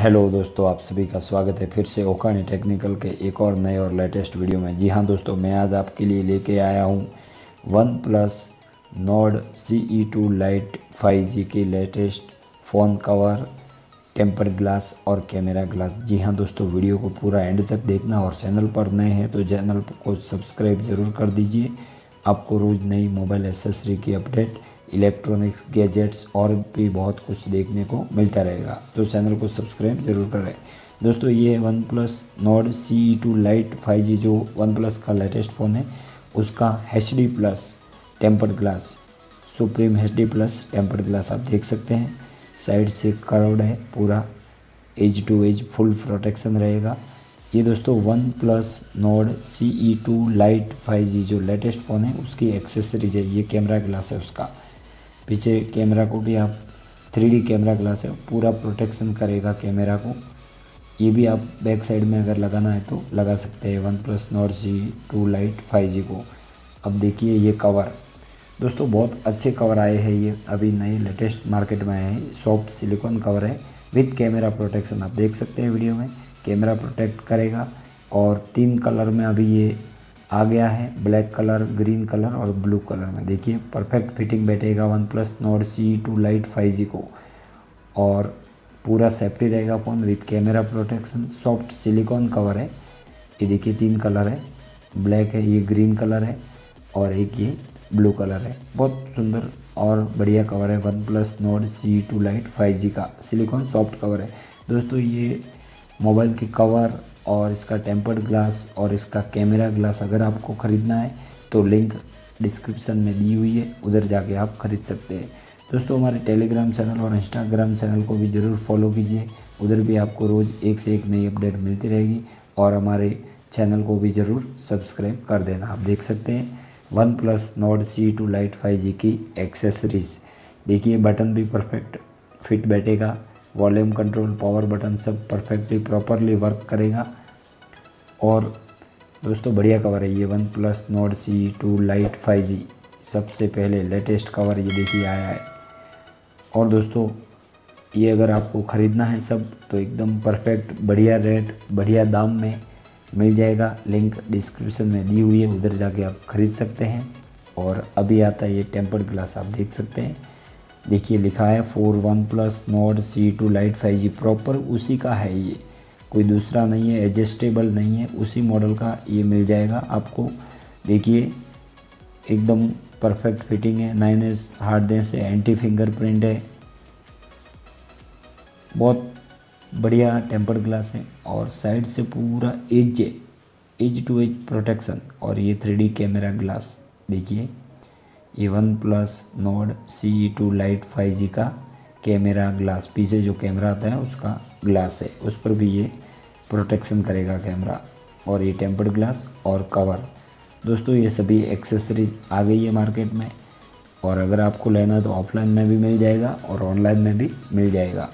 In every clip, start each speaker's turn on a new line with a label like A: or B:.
A: Hello दोस्तों, आप सभी का स्वागत है फिर से ओकानी टेक्निकल के एक और नए और लेटेस्ट वीडियो में। जी हाँ दोस्तों, मैं आज आपके लिए लेके आया हूँ one plus Nord C E two lite five G की latest phone cover, temper glass और कैमरा ग्लास। जी हाँ दोस्तों, वीडियो को पूरा एंड तक देखना और चैनल पर नए हैं तो चैनल को सब्सक्राइब ज़रूर कर दीजिए। आपको रोज़ नई मोबाइल एसेसरी की अपडेट इलेक्ट्रॉनिक्स, गैजेट्स और भी बहुत कुछ देखने को मिलता रहेगा। तो चैनल को सब्सक्राइब ज़रूर करें। दोस्तों, ये one plus Nord C two lite five G जो वन प्लस का लेटेस्ट फ़ोन है, उसका H D plus tempered glass supreme H D plus tempered glass आप देख सकते हैं। साइड से कर्व्ड है पूरा edge to edge full protection रहेगा। ये दोस्तों one plus Nord C E two lite five G जो लेटेस्ट फ़ोन है, उसकी एक्सेसरीज है, ये कैमरा ग्लास है उसका। पीछे कैमरा को भी आप, थ्री कैमरा ग्लास है, पूरा प्रोटेक्शन करेगा कैमरा को। ये भी आप बैक साइड में अगर लगाना है तो लगा सकते हैं one plus Nord G two lite, five G को। अब देखिए ये कवर। दोस्तों, बहुत अच्छे कवर आए हैं ये, अभी नए लेटेस्ट मार्केट में आए हैं। सॉफ्ट सिलिकॉन कवर है विथ कैमरा प्रोटेक्शन। आप देख सकते हैं वीडियो में, कैमरा प्रोटेक्ट करेगा और तीन कलर में अभी ये आ गया है, ब्लैक कलर, ग्रीन कलर और ब्लू कलर में। देखिए परफेक्ट फिटिंग बैठेगा one plus Nord C two lite five G को। और पूरा सेफ्टी रहेगा phone with camera protection soft silicone cover है। ये देखिए, तीन कलर है। ब्लैक है, ये ग्रीन कलर है और एक ये ब्लू कलर है। बहुत सुंदर और बढ़िया कवर है one plus Nord C two lite five G का। सिलिकॉन सॉफ्ट कवर है। दोस्तों, ये मोबाइल के कवर और इसका टेम्पर्ड ग्लास और इसका कैमरा ग्लास अगर आपको ख़रीदना है तो लिंक डिस्क्रिप्शन में दी हुई है, उधर जाके आप ख़रीद सकते हैं। दोस्तों, हमारे टेलीग्राम चैनल और इंस्टाग्राम चैनल को भी ज़रूर फॉलो कीजिए, उधर भी आपको रोज़ एक से एक नई अपडेट मिलती रहेगी, और हमारे चैनल को भी ज़रूर सब्सक्राइब कर देना। आप देख सकते हैं one plus Nord C two lite five G की एक्सेसरीज़ देखिए बटन भी परफेक्ट फिट बैठेगा वॉल्यूम कंट्रोल पावर बटन सब परफेक्टली प्रॉपरली वर्क करेगा। और दोस्तों, बढ़िया कवर है ये one plus Nord C two lite five G सबसे पहले लेटेस्ट कवर ये देखिए, आया है। और दोस्तों, ये अगर आपको ख़रीदना है सब तो एकदम परफेक्ट बढ़िया रेट बढ़िया दाम में मिल जाएगा। लिंक डिस्क्रिप्शन में दी हुई है, उधर जाके आप ख़रीद सकते हैं। और अभी आता है ये टेम्पर्ड ग्लास आप देख सकते हैं। देखिए, लिखा है for one plus Nord C two lite five G proper उसी का है ये। कोई दूसरा नहीं है एडजस्टेबल नहीं है, उसी मॉडल का ये मिल जाएगा आपको। देखिए, एकदम परफेक्ट फिटिंग है नाइन एस हार्ड से एंटी फिंगरप्रिंट है। बहुत बढ़िया टेम्पर ग्लास है और साइड से पूरा edge edge to edge protection और ये थ्री कैमरा ग्लास देखिए। ये one plus Nord C two lite five G का कैमरा, ग्लास, पीछे जो कैमरा आता है उसका ग्लास है। उस पर भी ये प्रोटेक्शन करेगा कैमरा। और ये टेम्पर्ड ग्लास और कवर। दोस्तों, ये सभी एक्सेसरीज आ गई है मार्केट में। और अगर आपको लेना है तो ऑफलाइन में भी मिल जाएगा और ऑनलाइन में भी मिल जाएगा।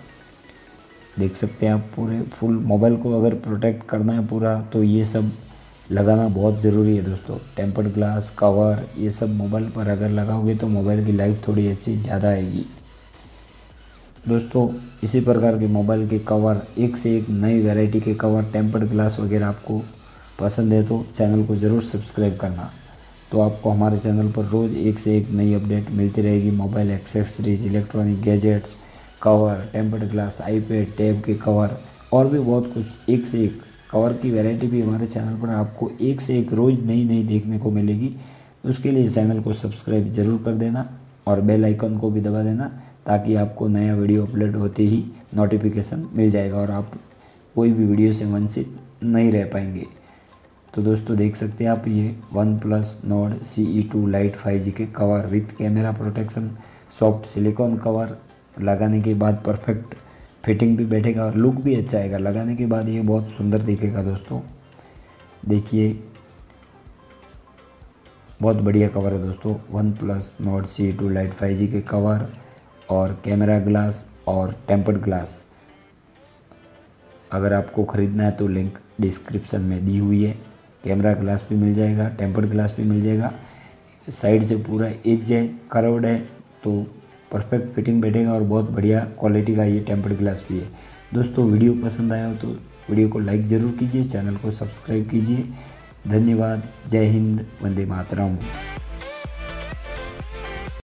A: देख सकते हैं आप पूरे फुल मोबाइल को अगर प्रोटेक्ट करना है पूरा तो ये सब लगाना बहुत ज़रूरी है दोस्तों। टेम्पर्ड ग्लास कवर ये सब मोबाइल पर अगर लगाओगे तो मोबाइल की लाइफ थोड़ी अच्छी ज़्यादा आएगी। दोस्तों, इसी प्रकार के मोबाइल के कवर, एक से एक नई वैरायटी के कवर टेम्पर्ड ग्लास वगैरह आपको पसंद है तो चैनल को ज़रूर सब्सक्राइब करना। तो आपको हमारे चैनल पर रोज़ एक से एक नई अपडेट मिलती रहेगी। Mobile accessories electronic gadgets cover tempered glass iPad tab के कवर और भी बहुत कुछ एक से एक कवर की वैरायटी भी हमारे चैनल पर आपको एक से एक रोज़ नई नई देखने को मिलेगी। उसके लिए चैनल को सब्सक्राइब ज़रूर कर देना और बेल आइकन को भी दबा देना। ताकि आपको नया वीडियो अपलोड होते ही नोटिफिकेशन मिल जाएगा और आप कोई भी वीडियो से वंचित नहीं रह पाएँगे। तो दोस्तों, देख सकते हैं आप, ये one plus Nord C E two lite five G के cover with camera protection soft silicone cover लगाने के बाद परफेक्ट फिटिंग भी बैठेगा और लुक भी अच्छा आएगा। लगाने के बाद ये बहुत सुंदर दिखेगा दोस्तों। देखिए, बहुत बढ़िया कवर है दोस्तों। One plus Nord C two lite five G के कवर और कैमरा ग्लास और टेम्पर्ड ग्लास। अगर आपको ख़रीदना है तो लिंक डिस्क्रिप्शन में दी हुई है। कैमरा ग्लास भी मिल जाएगा, टेम्पर्ड ग्लास भी मिल जाएगा। साइड से पूरा एज है करवड है तो परफेक्ट फिटिंग बैठेगा और बहुत बढ़िया क्वालिटी का ये टेम्पर्ड ग्लास भी है। दोस्तों, वीडियो पसंद आया हो तो वीडियो को लाइक ज़रूर कीजिए, चैनल को सब्सक्राइब कीजिए। धन्यवाद, जय हिंद, वंदे मातरम।